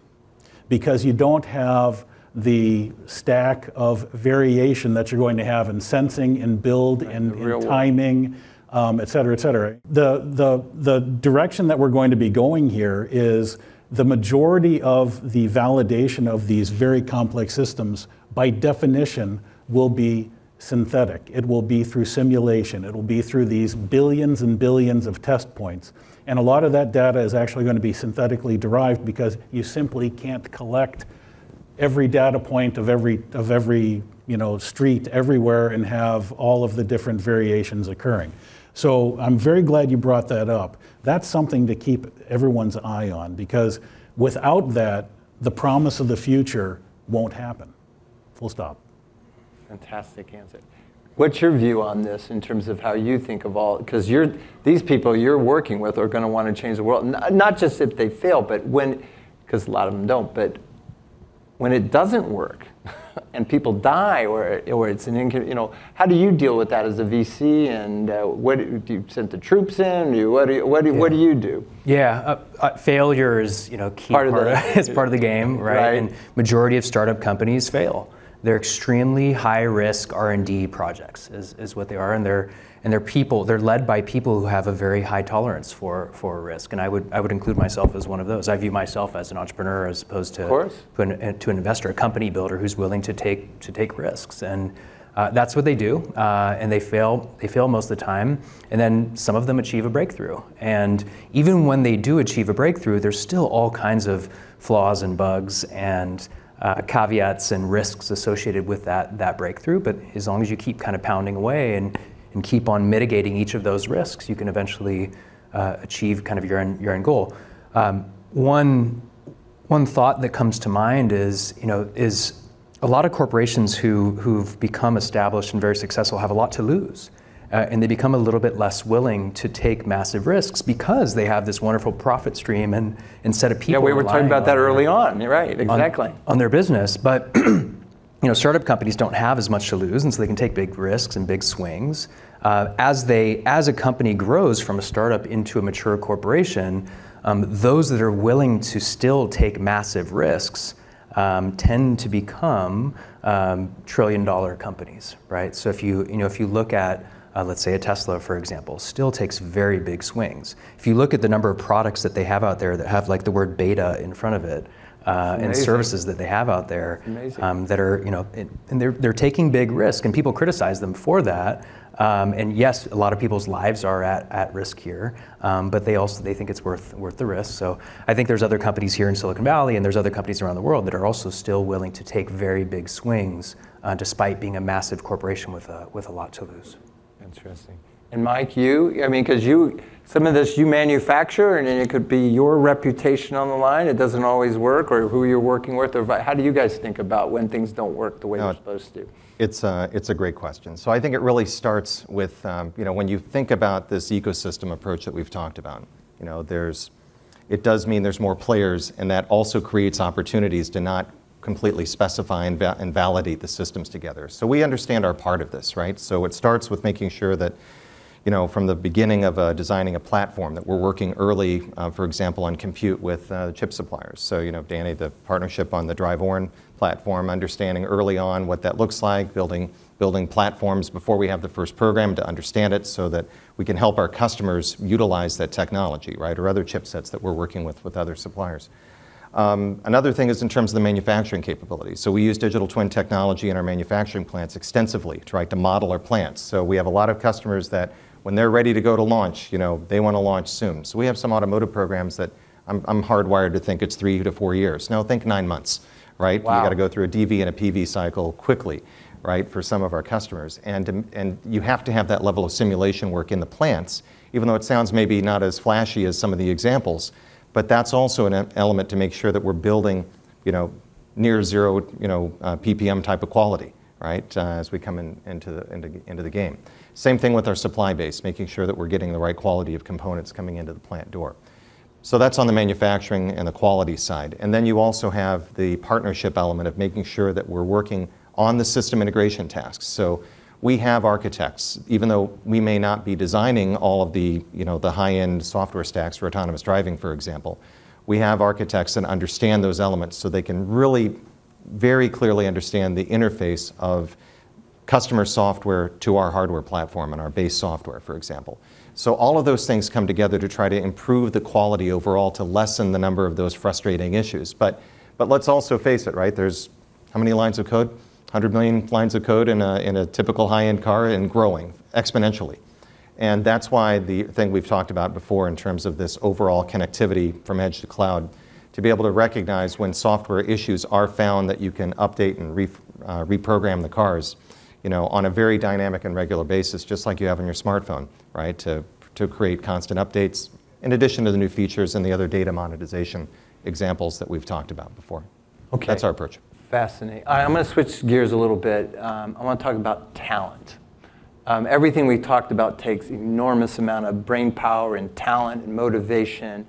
because you don't have the stack of variation that you're going to have in sensing and build and, and timing, um, et cetera, et cetera. The, the, the direction that we're going to be going here is the majority of the validation of these very complex systems, by definition, will be synthetic. It will be through simulation. It will be through these billions and billions of test points. And a lot of that data is actually going to be synthetically derived because you simply can't collect every data point of every, of every you know, street everywhere and have all of the different variations occurring. So I'm very glad you brought that up. That's something to keep everyone's eye on because without that, the promise of the future won't happen. Full stop. Fantastic answer. What's your view on this in terms of how you think of all? Because you're these people you're working with are going to want to change the world. N- Not just if they fail, but when, because a lot of them don't. But when it doesn't work, and people die, or or it's an incon- you know, how do you deal with that as a VC? And uh, what do you, send the troops in? Do you, what do you, what do, what do you do? Yeah, uh, uh, failure is you know key Part part, of the- it's part of the game, right? Right. And majority of startup companies fail. They're extremely high risk R and D projects, is, is what they are, and they're and they're people. They're led by people who have a very high tolerance for for risk, and I would I would include myself as one of those. I view myself as an entrepreneur as opposed to to an, to an investor, a company builder who's willing to take to take risks, and uh, that's what they do. Uh, and they fail. They fail most of the time, and then some of them achieve a breakthrough. And even when they do achieve a breakthrough, there's still all kinds of flaws and bugs and uh, caveats and risks associated with that that breakthrough. But as long as you keep kind of pounding away and and keep on mitigating each of those risks, you can eventually uh, achieve kind of your end, your end goal. Um, one one thought that comes to mind is, you know, is a lot of corporations who, who've become established and very successful have a lot to lose. uh, and they become a little bit less willing to take massive risks because they have this wonderful profit stream and instead of people. Yeah, we were talking about that early on. Right, exactly. On, on their business, but you know, startup companies don't have as much to lose, and so they can take big risks and big swings. Uh, as they, as a company grows from a startup into a mature corporation, um, those that are willing to still take massive risks um, tend to become um, trillion dollar companies, right? So if you, you know, if you look at uh, let's say a Tesla, for example, still takes very big swings. If you look at the number of products that they have out there that have like the word beta in front of it, uh, and services that they have out there um, that are, you know, and they're, they're taking big risk, and people criticize them for that. Um, and yes, a lot of people's lives are at, at risk here, um, but they also they think it's worth worth the risk. So I think there's other companies here in Silicon Valley, and there's other companies around the world that are also still willing to take very big swings, uh, despite being a massive corporation with a with a lot to lose. Interesting. And Mike, you, I mean, because you, some of this you manufacture, and it could be your reputation on the line. It doesn't always work, or who you're working with, or how do you guys think about when things don't work the way no, they're supposed to? It's a, it's a great question. So I think it really starts with, um, you know, when you think about this ecosystem approach that we've talked about, you know, there's, it does mean there's more players, and that also creates opportunities to not completely specify and, va- and, validate the systems together. So we understand our part of this, right? So it starts with making sure that, you know, from the beginning of uh, designing a platform, that we're working early, uh, for example, on compute with uh, chip suppliers. So, you know, Danny, the partnership on the DRIVE Orin platform, understanding early on what that looks like, building building platforms before we have the first program to understand it so that we can help our customers utilize that technology, right, or other chipsets that we're working with with other suppliers. Um, another thing is in terms of the manufacturing capabilities. So we use digital twin technology in our manufacturing plants extensively to try to model our plants. So we have a lot of customers that when they're ready to go to launch, you know, they want to launch soon. So we have some automotive programs that I'm, I'm hardwired to think it's three to four years. No, think nine months, right? Wow. You got to go through a DV and a PV cycle quickly, right, for some of our customers. And, and you have to have that level of simulation work in the plants, even though it sounds maybe not as flashy as some of the examples but that's also an element to make sure that we're building, you know, near zero, you know, uh, ppm type of quality, right, uh, as we come in, into, the, into, into the game. Same thing with our supply base, making sure that we're getting the right quality of components coming into the plant door. So that's on the manufacturing and the quality side. And then you also have the partnership element of making sure that we're working on the system integration tasks. So we have architects, even though we may not be designing all of the, you know, the high-end software stacks for autonomous driving, for example, we have architects that understand those elements so they can really very clearly understand the interface of customer software to our hardware platform and our base software, for example. So all of those things come together to try to improve the quality overall to lessen the number of those frustrating issues. But, but let's also face it, right? There's how many lines of code? 100 million lines of code in a, in a typical high-end car and growing exponentially. And that's why the thing we've talked about before in terms of this overall connectivity from edge to cloud, to be able to recognize when software issues are found that you can update and re, uh, reprogram the cars, you know, on a very dynamic and regular basis, just like you have on your smartphone, right, to, to create constant updates, in addition to the new features and the other data monetization examples that we've talked about before. Okay. That's our approach. Fascinating. Right, I'm going to switch gears a little bit. Um, I want to talk about talent. Um, everything we talked about takes enormous amount of brain power and talent and motivation.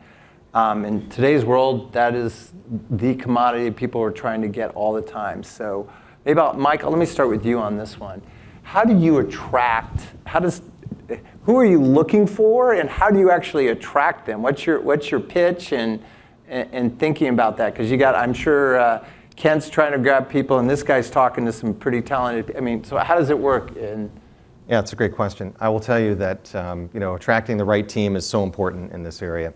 Um, in today's world, that is the commodity people are trying to get all the time. So, maybe Michael, let me start with you on this one. How do you attract? How does who are you looking for, and how do you actually attract them? What's your what's your pitch and and, and thinking about that? Because you got, I'm sure. Uh, Kent's trying to grab people, and this guy's talking to some pretty talented. I mean, so how does it work? Yeah, it's a great question. I will tell you that um, you know attracting the right team is so important in this area.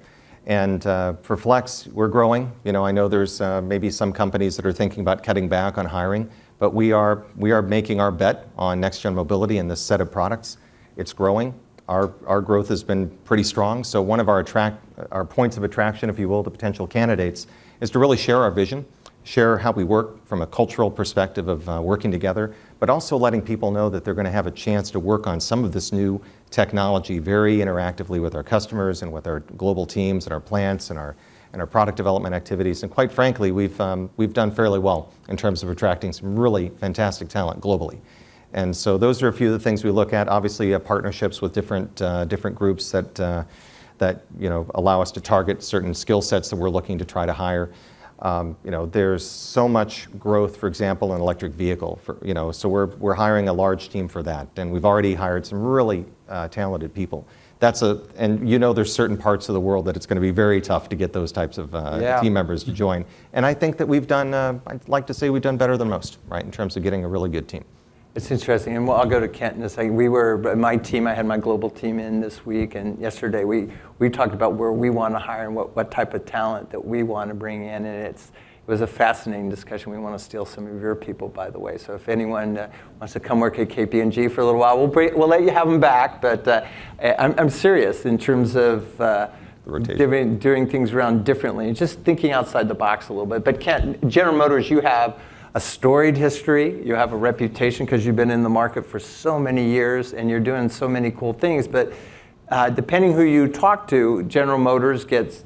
And uh, for Flex, we're growing. You know, I know there's uh, maybe some companies that are thinking about cutting back on hiring, but we are we are making our bet on next gen mobility and this set of products. It's growing. Our, our growth has been pretty strong. So one of our attract our points of attraction, if you will, to potential candidates is to really share our vision share how we work from a cultural perspective of uh, working together, but also letting people know that they're going to have a chance to work on some of this new technology very interactively with our customers and with our global teams and our plants and our and our product development activities. And quite frankly, we've um, we've done fairly well in terms of attracting some really fantastic talent globally. And so those are a few of the things we look at. Obviously, uh, partnerships with different, uh, different groups that, uh, that you know, allow us to target certain skill sets that we're looking to try to hire. Um, you know, there's so much growth, for example, in electric vehicle. For, you know, so we're, we're hiring a large team for that, and we've already hired some really uh, talented people. That's a, and you know, there's certain parts of the world that it's going to be very tough to get those types of uh, Yeah. team members to join. And I think that we've done, uh, I'd like to say we've done better than most, right, in terms of getting a really good team. It's interesting, and well, I'll go to Kent in a second. We were, my team, I had my global team in this week, and yesterday we, we talked about where we want to hire and what, what type of talent that we want to bring in, and it's, it was a fascinating discussion. We want to steal some of your people, by the way. So if anyone uh, wants to come work at KPMG for a little while, we'll, bring, we'll let you have them back. But uh, I'm, I'm serious in terms of uh, doing, doing things around differently, and just thinking outside the box a little bit. But Kent, General Motors, you have a storied history. You have a reputation because you've been in the market for so many years, and you're doing so many cool things. But uh, depending who you talk to, General Motors gets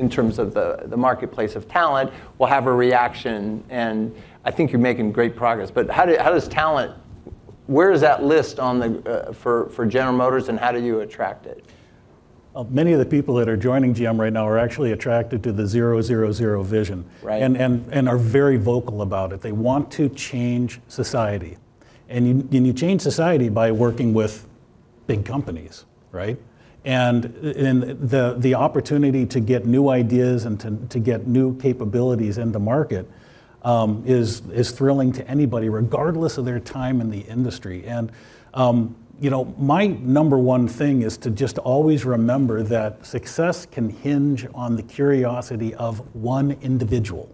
in terms of the, the marketplace of talent, will have a reaction. And I think you're making great progress. But how, do, how does talent, where is that list on the, uh, for, for General Motors and how do you attract it? Uh, Many of the people that are joining GM right now are actually attracted to the zero, zero, zero vision. Right. And, and, and are very vocal about it. They want to change society. And you, and you change society by working with big companies, right? And, the, the opportunity to get new ideas and to, to get new capabilities into market um, is, is thrilling to anybody, regardless of their time in the industry. And um, you know, my number one thing is to just always remember that success can hinge on the curiosity of one individual.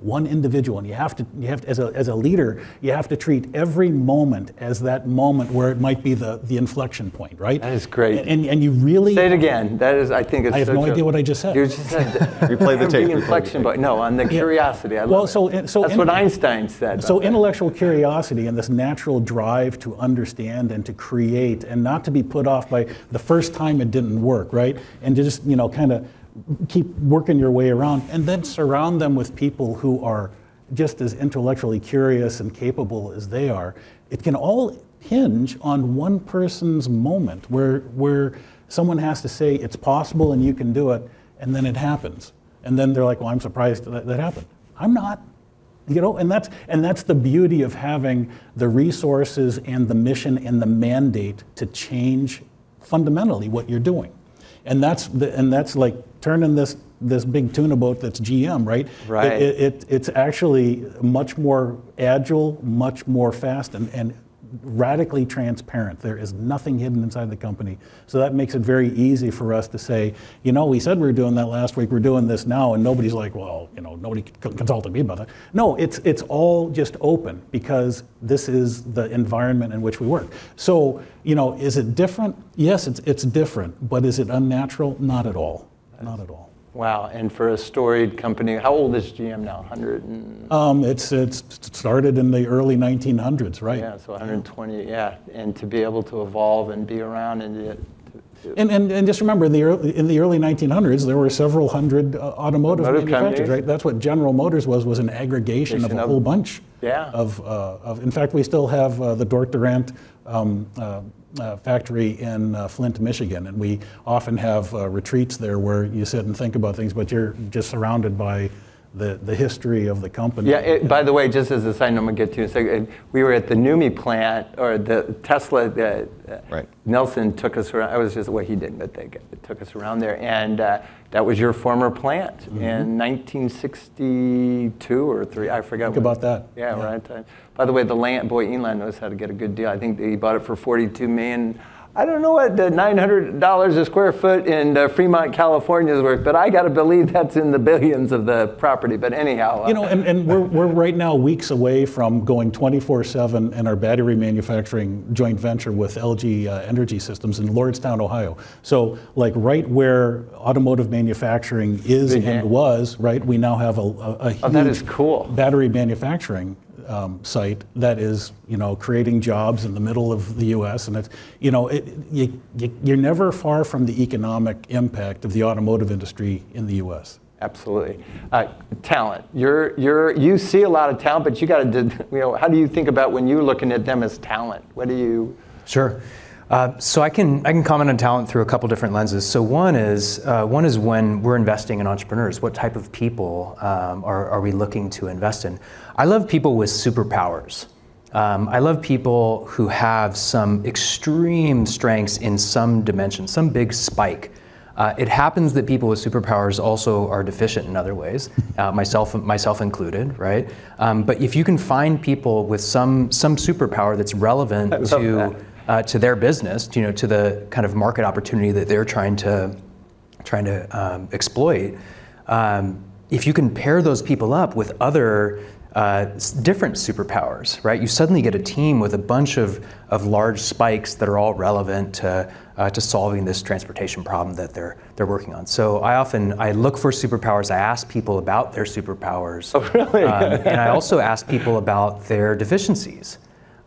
One individual, and you have to, you have to, as a, as a leader, you have to treat every moment as that moment where it might be the, the inflection point, right? That is great. And, and you really Say it again. That is, I think it's I have so no true. idea what I just said. You just said that. Replay the tape, the inflection point. No, on the curiosity. I love Well, it. so- so That's in- what Einstein said. So about that. intellectual curiosity and this natural drive to understand and to create and not to be put off by the first time it didn't work, right? And to just, you know, kind of keep working your way around and then surround them with people who are just as intellectually curious and capable as they are. It can all hinge on one person's moment where where someone has to say it's possible and you can do it and then it happens. And then they're like, "Well, I'm surprised that, that happened." I'm not. You know, and that's and that's the beauty of having the resources and the mission and the mandate to change fundamentally what you're doing. And that's the, and that's like turning this this big tuna boat that's GM, right? Right. It, it, it- it's actually much more agile, much more fast, and, and radically transparent. There is nothing hidden inside the company. So that makes it very easy for us to say, you know, we said we were doing that last week, we're doing this now, and nobody's like, well, you know, nobody consulted me about that. No, it's, it's all just open because this is the environment in which we work. So, you know, is it different? Yes, it's, it's different, but is it unnatural? Not at all. Not at all. Wow. And for a storied company, how old is GM now? 100 and Um, it's, it's started in the early 1900s, right? yeah, so 120. Yeah, and to be able to evolve and be around and to, to, And, and, and just remember, in the, early, in the early 1900s, there were several hundred uh, automotive, Automotive manufacturers, right? That's what General Motors was, was an aggregation of a of- whole bunch. Yeah. Of, uh, of, in fact, we still have uh, the Dort Durant um, uh, factory in uh, Flint, Michigan, and we often have uh, retreats there where you sit and think about things, but you're just surrounded by the, the history of the company. Yeah, it, by the way, just as a side note, I'm going to get to in a second. We were at the NUMMI plant, or the Tesla, uh, uh, Right. Nelson took us around. I was just, well, he didn't, but they took us around there. And uh, that was your former plant Mm-hmm. in 1962 or three, I forgot. Think when. about that. Yeah, Yeah. right. Uh, By the way, the land, boy, Elon knows how to get a good deal. I think he bought it for 42 million. I don't know what the $900 a square foot in uh, Fremont, California is worth, but I got to believe that's in the billions of the property. But anyhow, uh, You know, and, and we're, we're right now weeks away from going 24/7 in our battery manufacturing joint venture with LG uh, Energy Systems in Lordstown, Ohio. So, like right where automotive manufacturing is Big and was, right, we now have a, a, a huge Oh, that is cool. battery manufacturing um, site that is, you know, creating jobs in the middle of the U.S. And it's, you know, it, you, you, you're never far from the economic impact of the automotive industry in the U.S. Absolutely. Uh, talent. You're, you're, you see a lot of talent, but you got to, you know, how do you think about when you're looking at them as talent? What do you? Sure. Uh, so I can I can comment on talent through a couple different lenses. So one is uh, one is when we're investing in entrepreneurs, what type of people um, are, are we looking to invest in? I love people with superpowers. Um, I love people who have some extreme strengths in some dimension, some big spike. Uh, it happens that people with superpowers also are deficient in other ways, uh, myself, myself included, right? Um, but if you can find people with some, some superpower that's relevant to, uh, to their business, you know, to the kind of market opportunity that they're trying to, trying to um, exploit, um, if you can pair those people up with other uh, different superpowers, right? You suddenly get a team with a bunch of, of large spikes that are all relevant to, uh, to solving this transportation problem that they're, they're working on. So I often, I look for superpowers, I ask people about their superpowers. Oh, really? um, and I also ask people about their deficiencies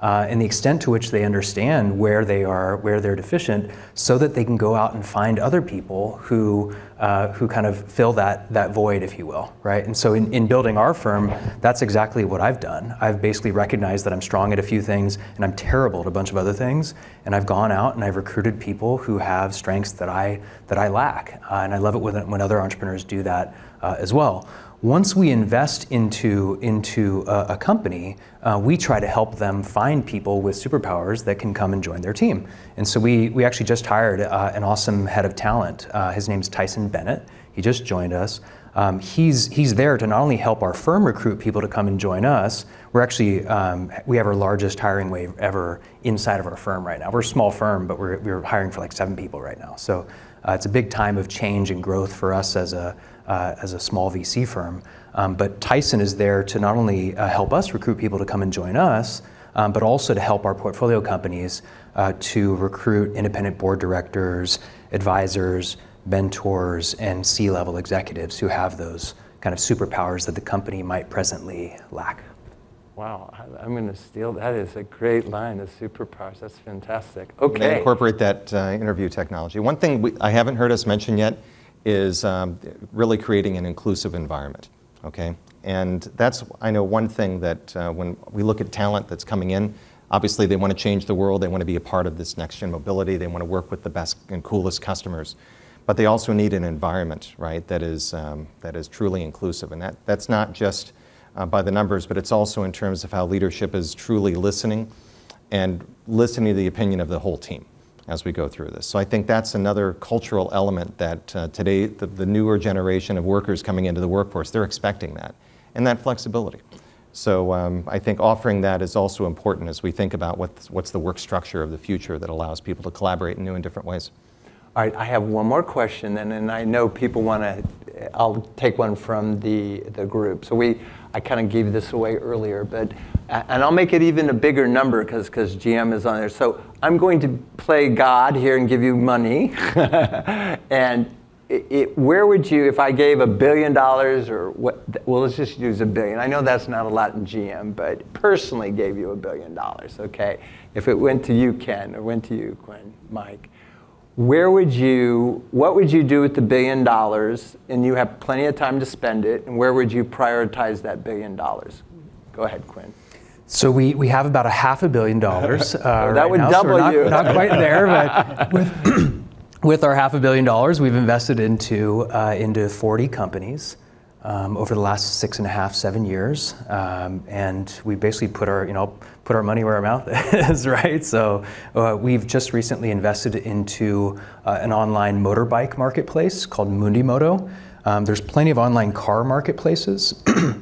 uh, and the extent to which they understand where they are, where they're deficient, so that they can go out and find other people who, uh, who kind of fill that, that void, if you will, right? And so in, in building our firm, that's exactly what I've done. I've basically recognized that I'm strong at a few things and I'm terrible at a bunch of other things, and I've gone out and I've recruited people who have strengths that I, that I lack. Uh, and I love it when, when other entrepreneurs do that uh, as well once we invest into, into a, a company, uh, we try to help them find people with superpowers that can come and join their team. And so we, we actually just hired uh, an awesome head of talent. Uh, his name's Tyson Bennett. He just joined us. Um, he's, he's there to not only help our firm recruit people to come and join us, we're actually, um, we have our largest hiring wave ever inside of our firm right now. We're a small firm, but we're, we're hiring for like seven people right now. So it's a big time of change and growth for us as a, uh, as a small VC firm. Um, but Tyson is there to not only uh, help us recruit people to come and join us, um, but also to help our portfolio companies uh, to recruit independent board directors, advisors, mentors, and C level executives who have those kind of superpowers that the company might presently lack. Wow, I'm going to steal that. Is a great line. The superpowers. That's fantastic. Okay. incorporate that uh, interview technology. One thing we, I haven't heard us mention yet is um, really creating an inclusive environment. Okay, and that's I know one thing that uh, when we look at talent that's coming in, obviously they want to change the world. They want to be a part of this next gen mobility. They want to work with the best and coolest customers, but they also need an environment, right, that is um, that is truly inclusive, and that that's not just uh, by the numbers, but it's also in terms of how leadership is truly listening and listening to the opinion of the whole team as we go through this. So I think that's another cultural element that uh, today the, the, newer generation of workers coming into the workforce, they're expecting that and that flexibility. So um, I think offering that is also important as we think about what's, what's the work structure of the future that allows people to collaborate in new and different ways. All right, I have one more question, and, and I know people want to. I'll take one from the the group. So we, I kind of gave this away earlier, but and I'll make it even a bigger number because because GM is on there. So I'm going to play God here and give you money, and it, it, where would you, if I gave a billion dollars or what, well, let's just use a billion. I know that's not a lot in GM, but personally gave you a billion dollars, okay? If it went to you, Kent, or went to you, Quin, Mike, where would you, what would you do with the billion dollars? And you have plenty of time to spend it. And where would you prioritize that billion dollars? Go ahead, Quin. So we, we have about a half a billion dollars. Uh, that right would now, double so not, you. not quite there, but with, with our half a billion dollars, we've invested into, uh, into 40 companies um, over the last six and a half, seven years, um, and we basically put our, you know, put our money where our mouth is, right? So uh, we've just recently invested into uh, an online motorbike marketplace called Mundimoto. Um, there's plenty of online car marketplaces,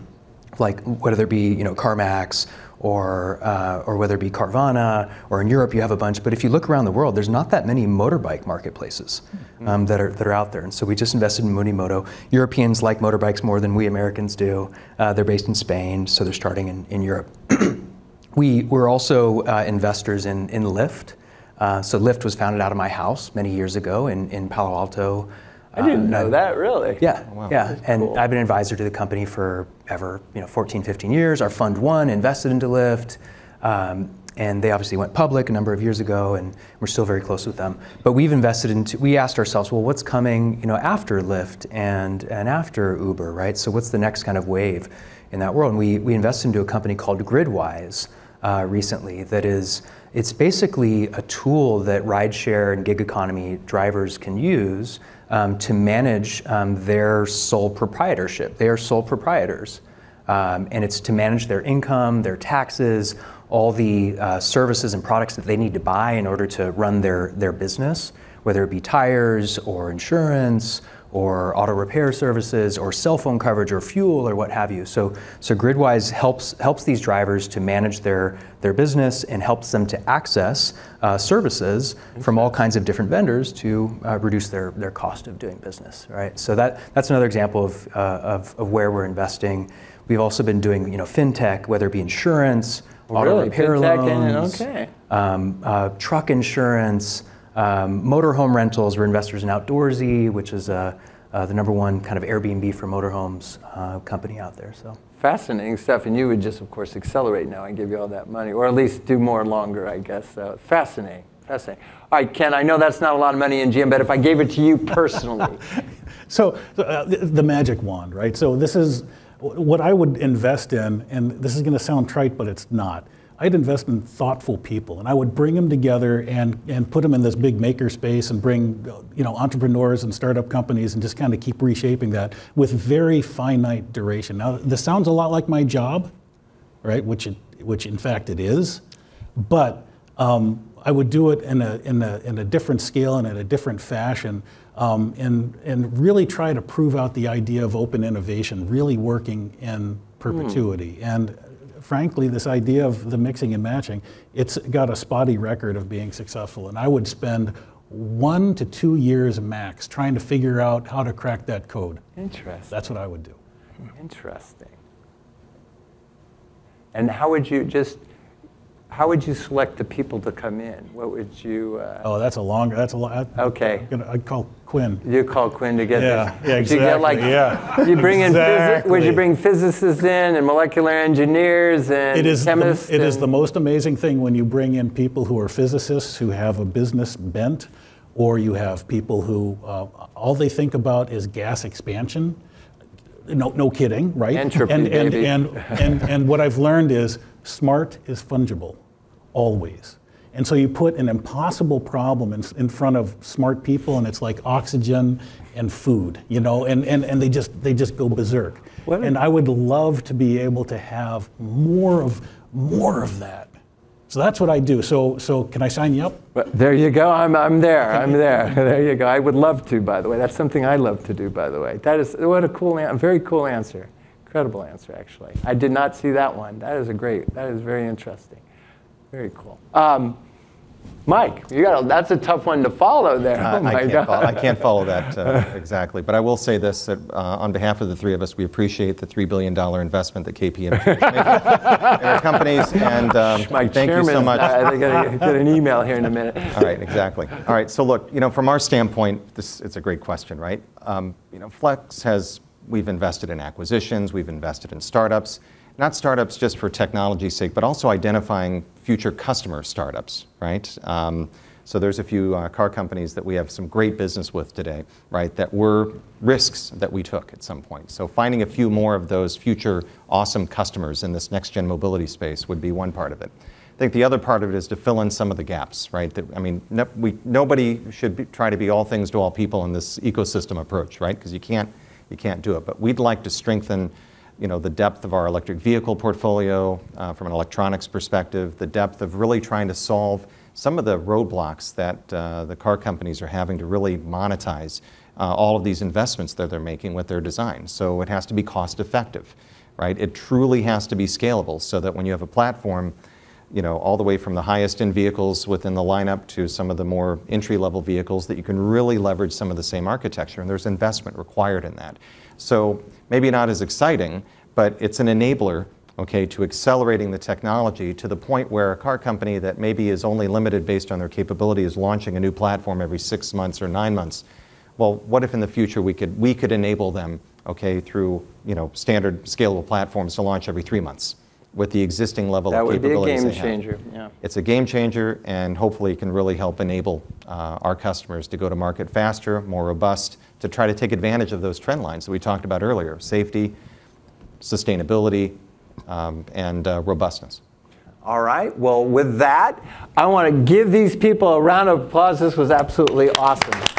like whether it be, you know, CarMax or, uh, or whether it be Carvana, or in Europe you have a bunch. But if you look around the world, there's not that many motorbike marketplaces um, that, are, that are out there. And so we just invested in Mundimoto. Europeans like motorbikes more than we Americans do. Uh, they're based in Spain, so they're starting in, in Europe. we were also uh, investors in, in Lyft. Uh, so Lyft was founded out of my house many years ago in, in Palo Alto, I didn't um, know that, really. Yeah, oh, wow. yeah. and cool. I've been an advisor to the company for ever, you know, 14, 15 years. Our fund one invested into Lyft. Um, and they obviously went public a number of years ago, and we're still very close with them. But we've invested into. We asked ourselves, well, what's coming, you know, after Lyft and and after Uber, right? So what's the next kind of wave in that world? And we we invested into a company called Gridwise uh, recently that is. It's basically a tool that rideshare and gig economy drivers can use um, to manage um, their sole proprietorship. They are sole proprietors. Um, and it's to manage their income, their taxes, all the uh, services and products that they need to buy in order to run their, their business, whether it be tires or insurance or auto repair services or cell phone coverage or fuel or what have you. So, so Gridwise helps, helps these drivers to manage their, their business and helps them to access uh, services from all kinds of different vendors to uh, reduce their, their cost of doing business, right? So that, that's another example of, uh, of, of where we're investing. We've also been doing you know, fintech, whether it be insurance, auto Really? repair Fintech and- loans, okay. um, uh, truck insurance, um, motorhome rentals. We're investors in Outdoorsy, which is uh, uh, the number one kind of Airbnb for motorhomes uh, company out there. So Fascinating stuff, and you would just, of course, accelerate now and give you all that money, or at least do more longer, I guess. So fascinating, fascinating. All right, Kent, I know that's not a lot of money in GM, but if I gave it to you personally, So uh, the, the magic wand, right? So this is what I would invest in, and this is going to sound trite, but it's not. I'd invest in thoughtful people, and I would bring them together and, and put them in this big maker space and bring you know entrepreneurs and startup companies and just kind of keep reshaping that with very finite duration. Now this sounds a lot like my job, right? Which it, which in fact it is, but um, I would do it in a, in, a, in a different scale and in a different fashion, um, and, and really try to prove out the idea of open innovation really working in perpetuity. And frankly, this idea of the mixing and matching, it's got a spotty record of being successful. And I would spend one to two years max trying to figure out how to crack that code. interesting. That's what I would do. Interesting. And how would you just, how would you select the people to come in? What would you, uh, Oh, that's a long, that's a lot. Okay. I'd call Quin. you call Quin to get Yeah, this? yeah, Would you get like, exactly, yeah. You bring in, physi- would you bring physicists in and molecular engineers and It is, the, chemists? it is and- the most amazing thing when you bring in people who are physicists who have a business bent, or you have people who uh, all they think about is gas expansion. No, no kidding, right? Entropy, and, and, baby. and, and, and what I've learned is smart is fungible, always. And so you put an impossible problem in, in front of smart people, and it's like oxygen and food, you know, and, and, and they just they just go berserk. And I would love to be able to have more of more of that. So that's what I do. So so can I sign you up? But there you go. I'm, I'm there. I'm there. There you go. I would love to, by the way. That's something I love to do, by the way. That is what a cool, an- very cool answer. Incredible answer, actually. I did not see that one. That is a great. That is very interesting. Very cool. Um, Mike, you got. That's a tough one to follow there. Uh, oh my I, can't God. follow, I can't follow that uh, exactly, but I will say this: that uh, on behalf of the three of us, we appreciate the three billion dollar investment that KPMG is making in our companies, and um, My thank you so much. I, I gotta get an email here in a minute. All right, exactly. All right, so look, you know, from our standpoint, this it's a great question, right? Um, you know, Flex has we've invested in acquisitions, we've invested in startups, not startups just for technology's sake, but also identifying future customer startups, right? Um, so there's a few uh, car companies that we have some great business with today, right? That were risks that we took at some point. So finding a few more of those future awesome customers in this next gen mobility space would be one part of it. I think the other part of it is to fill in some of the gaps, right? That, I mean, no, we, nobody should be, try to be all things to all people in this ecosystem approach, right? Because you can't, you can't do it. But we'd like to strengthen, you know, the depth of our electric vehicle portfolio uh, from an electronics perspective, the depth of really trying to solve some of the roadblocks that uh, the car companies are having to really monetize uh, all of these investments that they're making with their design. So it has to be cost effective, right? It truly has to be scalable so that when you have a platform, you know, all the way from the highest end vehicles within the lineup to some of the more entry level vehicles that you can really leverage some of the same architecture and there's investment required in that. So maybe not as exciting, but it's an enabler okay, to accelerating the technology to the point where a car company that maybe is only limited based on their capability is launching a new platform every six months or nine months. Well, what if in the future we could, we could enable them, okay, through you know, standard scalable platforms to launch every three months? With the existing level That of would be a capabilities game changer, yeah. It's a game changer, and hopefully it can really help enable uh, our customers to go to market faster, more robust, to try to take advantage of those trend lines that we talked about earlier: safety, sustainability, um, and uh, robustness. All right. Well, with that, I want to give these people a round of applause. This was absolutely awesome.